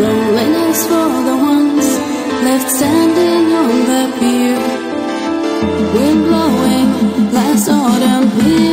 Loneliness for the ones left standing on the pier. Wind blowing last autumn here.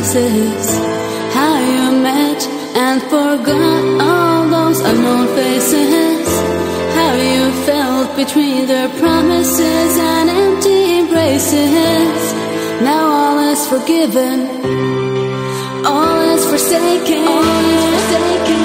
Places. How you met and forgot all those unknown faces. How you felt between their promises and empty embraces. Now all is forgiven, all is forsaken. All is forsaken.